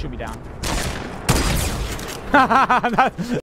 Should be down.